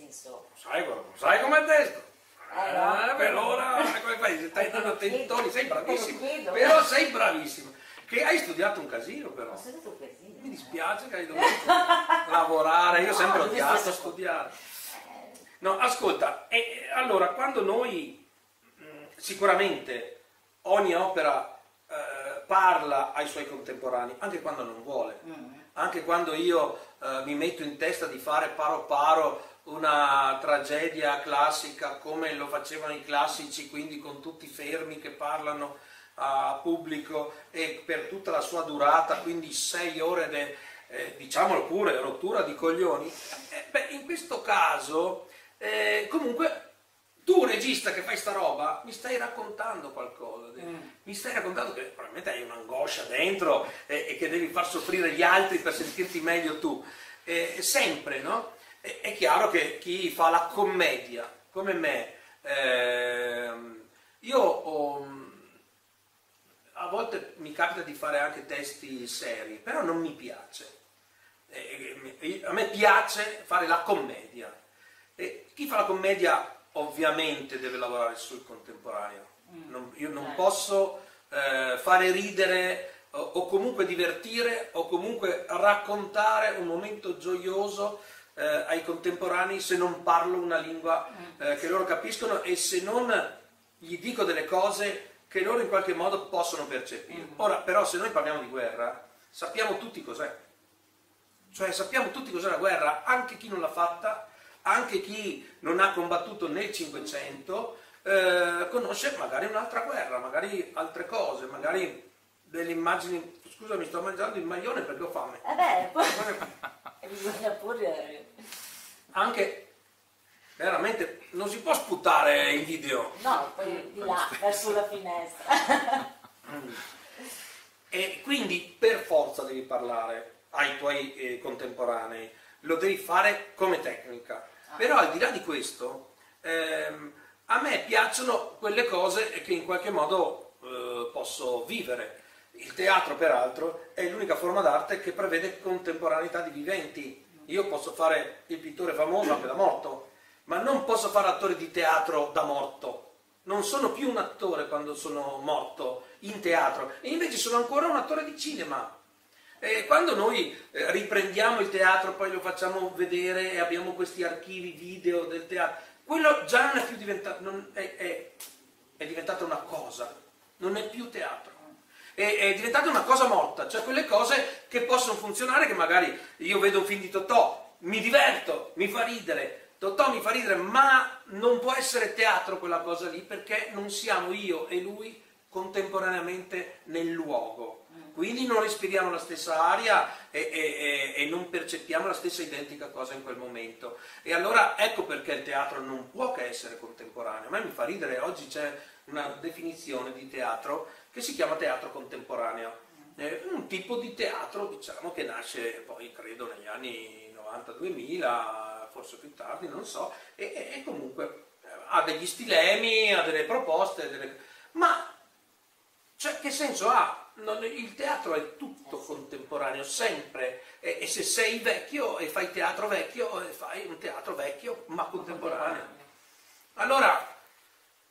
senso... Sai, sai com'è testo? Eh, no. Ah, per ora, come fai? Stai dando tentoni, sei bravissimo. chiedo. Però sei bravissimo. Che hai studiato un casino però. Ho studiato poesia. Mi dispiace che hai dovuto lavorare, io ho No, sempre devi odiato studiare. Eh, No, ascolta, e, allora quando noi sicuramente ogni opera eh, parla ai suoi contemporanei, anche quando non vuole, mm. anche quando io eh, mi metto in testa di fare paro paro una tragedia classica come lo facevano i classici, quindi con tutti fermi che parlano a pubblico e per tutta la sua durata, quindi sei ore, de- eh, diciamolo pure, rottura di coglioni, eh, beh, in questo caso eh, comunque tu regista che fai sta roba mi stai raccontando qualcosa Mm. mi stai raccontando che probabilmente hai un'angoscia dentro eh, e che devi far soffrire gli altri per sentirti meglio tu Eh, sempre no? Eh, è chiaro che chi fa la commedia come me ehm, io ho a volte mi capita di fare anche testi seri però non mi piace Eh, a me piace fare la commedia e chi fa la commedia ovviamente deve lavorare sul contemporaneo. Non- io non Eh. posso eh, fare ridere o, o comunque divertire o comunque raccontare un momento gioioso eh, ai contemporanei se non parlo una lingua eh, che loro capiscono e se non gli dico delle cose che loro in qualche modo possono percepire. Ora, però, se noi parliamo di guerra, sappiamo tutti cos'è. Cioè sappiamo tutti cos'è la guerra, anche chi non l'ha fatta, anche chi non ha combattuto nel Cinquecento, eh, conosce magari un'altra guerra, magari altre cose, magari delle immagini. Scusa, mi sto mangiando il maglione perché ho fame. Vabbè, poi bisogna pure... Anche veramente non si può sputare in video. No, poi di là, verso la finestra. E quindi per forza devi parlare ai tuoi eh, contemporanei, lo devi fare come tecnica. Però al di là di questo, ehm, a me piacciono quelle cose che in qualche modo eh, posso vivere. Il teatro, peraltro, è l'unica forma d'arte che prevede contemporaneità di viventi. Io posso fare il pittore famoso anche da morto, ma non posso fare attore di teatro da morto. Non sono più un attore quando sono morto in teatro, e invece sono ancora un attore di cinema. E quando noi eh, riprendiamo il teatro, poi lo facciamo vedere e abbiamo questi archivi video del teatro, quello già non è più diventato, è, è- è diventata una cosa, non è più teatro. È, è diventata una cosa morta, cioè quelle cose che possono funzionare, che magari io vedo un film di Totò, mi diverto, mi fa ridere, Totò mi fa ridere, ma non può essere teatro quella cosa lì perché non siamo io e lui contemporaneamente nel luogo. Quindi non respiriamo la stessa aria e, e- e- non percepiamo la stessa identica cosa in quel momento. E allora ecco perché il teatro non può che essere contemporaneo. A me mi fa ridere, oggi c'è una definizione di teatro che si chiama teatro contemporaneo. È un tipo di teatro diciamo, che nasce poi credo negli anni 90-2000, forse più tardi, non so, e, e- e comunque eh, ha degli stilemi, ha delle proposte, delle- ma cioè, che senso ha? Non- il teatro è tutto contemporaneo, sempre. E, e se sei vecchio e fai teatro vecchio, eh, fai un teatro vecchio ma contemporaneo. Allora,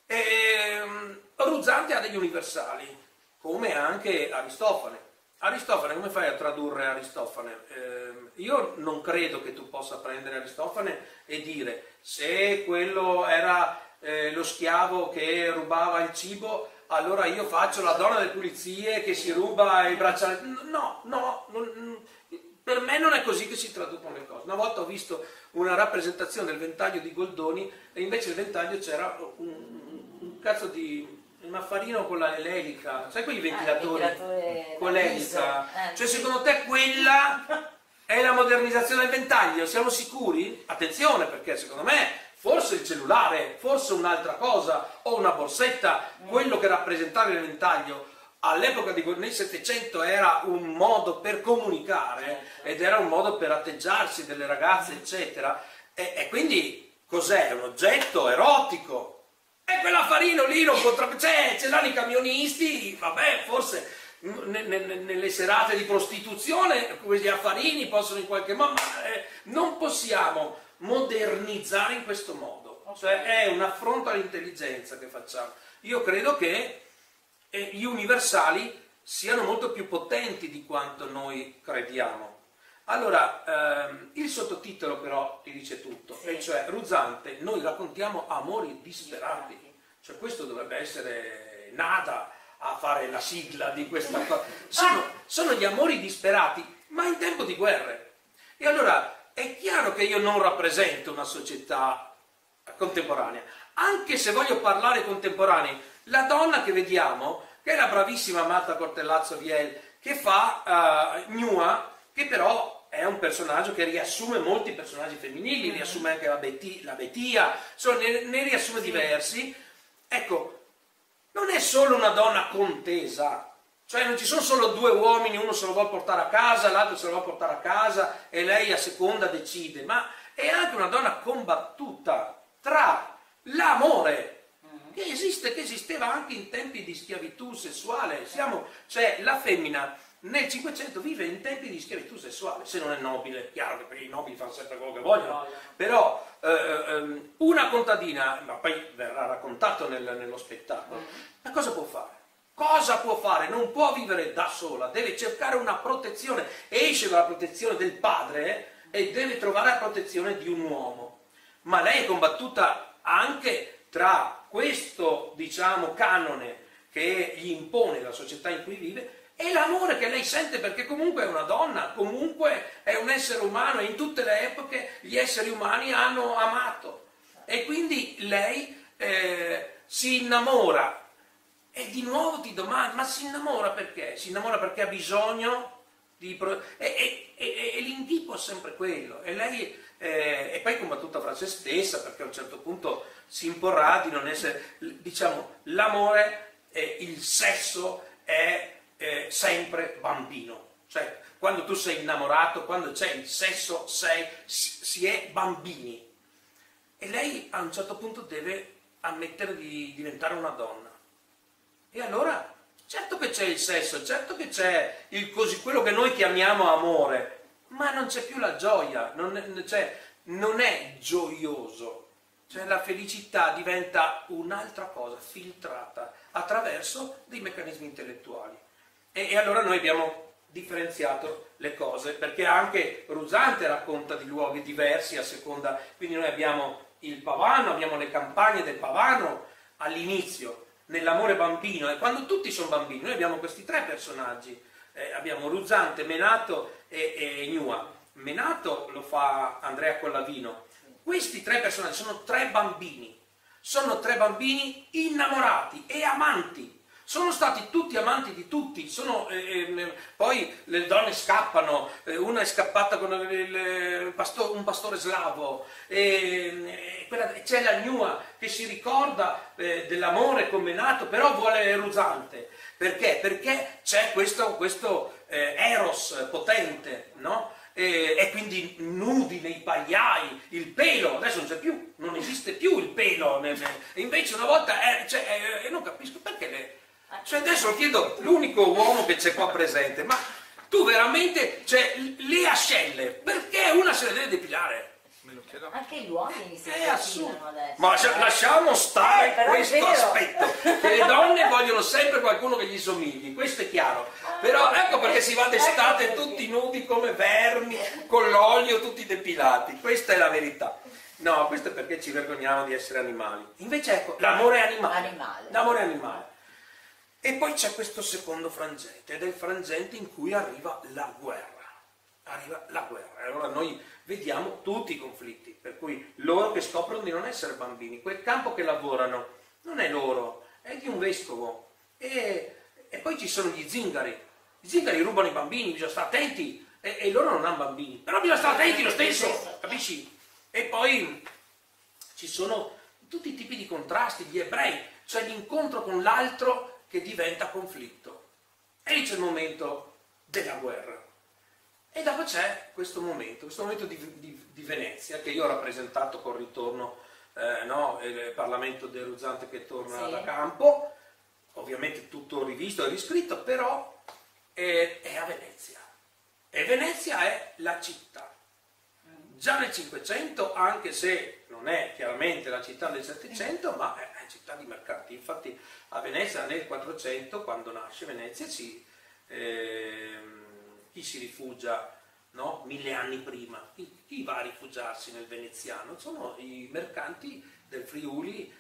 ehm, Ruzzante ha degli universali, come anche Aristofane. Aristofane, come fai a tradurre Aristofane? Ehm, io non credo che tu possa prendere Aristofane e dire se quello era eh, lo schiavo che rubava il cibo, allora io faccio la donna delle pulizie che si ruba i braccialetti. No, no, non- per me non è così che si traducono le cose. Una volta ho visto una rappresentazione del ventaglio di Goldoni e invece il ventaglio c'era un, un cazzo di un affarino con l'elica, sai quei ventilatori ventilatore con l'elica? eh, cioè secondo te quella è la modernizzazione del ventaglio? Siamo sicuri? Attenzione perché secondo me forse il cellulare, forse un'altra cosa o una borsetta, quello che rappresentava il ventaglio all'epoca di nel Settecento era un modo per comunicare ed era un modo per atteggiarsi delle ragazze, eccetera. E, e quindi cos'è? Un oggetto erotico. E quell'affarino lì non potrà. Cioè, ce l'hanno i camionisti, vabbè, forse ne- ne- ne- nelle serate di prostituzione questi affarini possono in qualche modo. Ma eh, non possiamo modernizzare in questo modo. Cioè è un affronto all'intelligenza che facciamo. Io credo che eh, gli universali siano molto più potenti di quanto noi crediamo. Allora, ehm, il sottotitolo però ti dice tutto, sì. e cioè Ruzzante, noi raccontiamo amori disperati. Cioè questo dovrebbe essere nada a fare la sigla di questa cosa. Sono, sono gli amori disperati, ma in tempo di guerre. E allora è chiaro che io non rappresento una società contemporanea, anche se voglio parlare contemporanei. La donna che vediamo, che è la bravissima Marta Cortellazzo Viel, che fa uh, Nua, che però è un personaggio che riassume molti personaggi femminili, mm-hmm. riassume anche la, Betty, la Bettia, insomma, ne, ne riassume diversi. Ecco, non è solo una donna contesa, cioè non ci sono solo due uomini, uno se lo vuole portare a casa, l'altro se lo vuole portare a casa e lei a seconda decide, ma è anche una donna combattuta tra l'amore mm-hmm. che esiste, che esisteva anche in tempi di schiavitù sessuale. Siamo, cioè la femmina nel 500 vive in tempi di schiavitù sessuale, se non è nobile, chiaro che i nobili fanno sempre quello che vogliono, però eh, ehm, una contadina, ma poi verrà raccontato nel, nello spettacolo, ma cosa può fare? Cosa può fare? Non può vivere da sola, deve cercare una protezione, esce dalla protezione del padre e deve trovare la protezione di un uomo. Ma lei è combattuta anche tra questo, diciamo, canone che gli impone la società in cui vive e l'amore che lei sente perché comunque è una donna, comunque è un essere umano e in tutte le epoche gli esseri umani hanno amato. E quindi lei eh, si innamora e di nuovo ti domandi, ma si innamora perché? Si innamora perché ha bisogno di... E, e, e, e l'indipo è sempre quello. E lei eh, è poi combattuta fra se stessa perché a un certo punto si imporrà di non essere... Diciamo, l'amore, eh, il sesso è eh, sempre bambino. Cioè, quando tu sei innamorato, quando c'è il sesso, sei, si è bambini. E lei a un certo punto deve ammettere di diventare una donna. E allora, certo che c'è il sesso, certo che c'è quello che noi chiamiamo amore, ma non c'è più la gioia, non è, cioè, non è gioioso. Cioè la felicità diventa un'altra cosa, filtrata attraverso dei meccanismi intellettuali. E, e allora noi abbiamo differenziato le cose, perché anche Rusante racconta di luoghi diversi a seconda, quindi noi abbiamo il Pavano, abbiamo le campagne del Pavano all'inizio, nell'amore bambino, e quando tutti sono bambini, noi abbiamo questi tre personaggi, eh, abbiamo Ruzzante, Menato e, e Gnua. Menato lo fa Andrea Collavino. Questi tre personaggi sono tre bambini, sono tre bambini innamorati e amanti sono stati tutti amanti di tutti, sono, eh, eh, poi le donne scappano, eh, una è scappata con il, pasto, un pastore slavo, c'è la gnua che si ricorda eh, dell'amore come nato, però vuole Rusante. Perché? Perché c'è questo, questo eh, eros potente, no? e quindi nudi nei pagliai, il pelo, adesso non c'è più, non esiste più il pelo, invece una volta, eh, cioè, eh, non capisco perché le, cioè adesso chiedo l'unico uomo che c'è qua presente, ma tu veramente, cioè, le ascelle, perché una se le deve depilare? Me lo chiedo. Anche gli uomini si è assurdo. adesso. Ma eh. lasciamo stare eh, questo aspetto, che le donne vogliono sempre qualcuno che gli somigli, questo è chiaro. Ah, però ecco perché si va d'estate ecco tutti nudi come vermi, con l'olio tutti depilati, questa è la verità. No, questo è perché ci vergogniamo di essere animali. Invece ecco, l'amore animale. animale. L'amore animale. E poi c'è questo secondo frangente, ed è il frangente in cui arriva la guerra. Arriva la guerra. E allora noi vediamo tutti i conflitti, per cui loro che scoprono di non essere bambini, quel campo che lavorano non è loro, è di un vescovo. E, e poi ci sono gli zingari. Gli zingari rubano i bambini, bisogna stare attenti. E, e loro non hanno bambini, però bisogna stare attenti lo stesso, capisci? E poi ci sono tutti i tipi di contrasti, gli ebrei, cioè l'incontro con l'altro che diventa conflitto. E lì c'è il momento della guerra. E dopo c'è questo momento, questo momento di, di, di Venezia, che io ho rappresentato col ritorno, eh, no, il Parlamento deruzzante che torna sì. da campo, ovviamente tutto rivisto e riscritto, però è, è a Venezia. E Venezia è la città già nel 500, anche se non è chiaramente la città del 700, ma è città di mercanti. Infatti a Venezia nel 400, quando nasce Venezia, ci, eh, chi si rifugia no? mille anni prima? Chi, chi, va a rifugiarsi nel veneziano? Sono i mercanti del Friuli,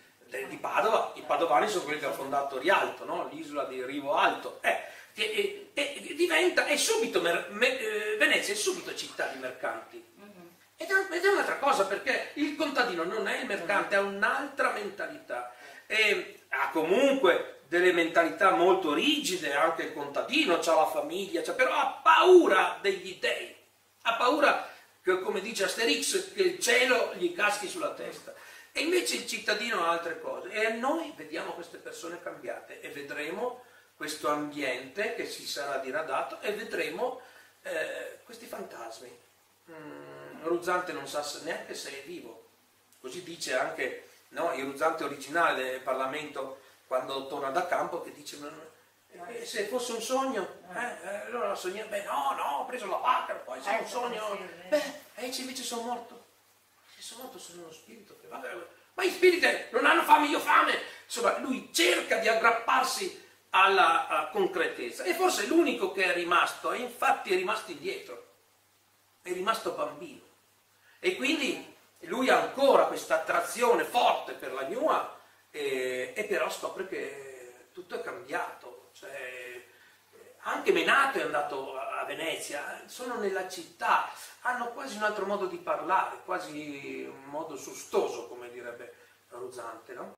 di Padova. I padovani sono quelli che hanno fondato Rialto, no? l'isola di Rivo Alto. Eh, e, e, diventa, è subito, me, eh, Venezia è subito città di mercanti. Mm-hmm. Ed è un'altra cosa perché il contadino non è il mercante, ha un'altra mentalità. E ha comunque delle mentalità molto rigide, anche il contadino, ha la famiglia, però ha paura degli dei, ha paura, che, come dice Asterix, che il cielo gli caschi sulla testa. E invece il cittadino ha altre cose. E noi vediamo queste persone cambiate e vedremo questo ambiente che si sarà diradato e vedremo eh, questi fantasmi. Mm, Ruzzante non sa neanche se è vivo, così dice anche no, il Ruzzante originale del Parlamento quando torna da campo che dice eh, se fosse un sogno, eh, eh allora sogna, beh no, no, ho preso la vacca, poi se è un sogno, beh, e invece sono morto, se sono morto sono uno spirito, ma i spiriti non hanno fame, io fame, insomma lui cerca di aggrapparsi alla concretezza. E forse l'unico che è rimasto, e infatti è rimasto indietro, è rimasto bambino. E quindi lui ha ancora questa attrazione forte per la Nua e, e però scopre che tutto è cambiato, cioè, anche Menato è andato a Venezia, sono nella città, hanno quasi un altro modo di parlare, quasi un modo sustoso come direbbe Ruzzante, no?